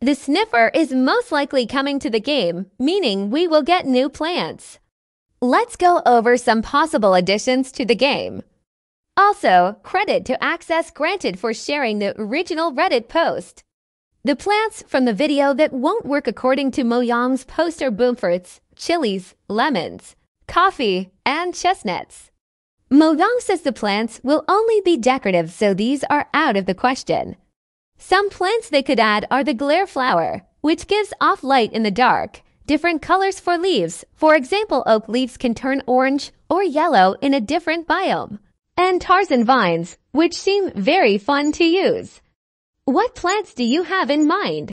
The sniffer is most likely coming to the game, meaning we will get new plants. Let's go over some possible additions to the game. Also, credit to Access granted for sharing the original Reddit post. The plants from the video that won't work according to Mojang's post are boomfruits, chilies, lemons, coffee, and chestnuts. Mojang says the plants will only be decorative, so these are out of the question. Some plants they could add are the glare flower, which gives off light in the dark, different colors for leaves. For example, oak leaves can turn orange or yellow in a different biome. And Tarzan vines, which seem very fun to use. What plants do you have in mind?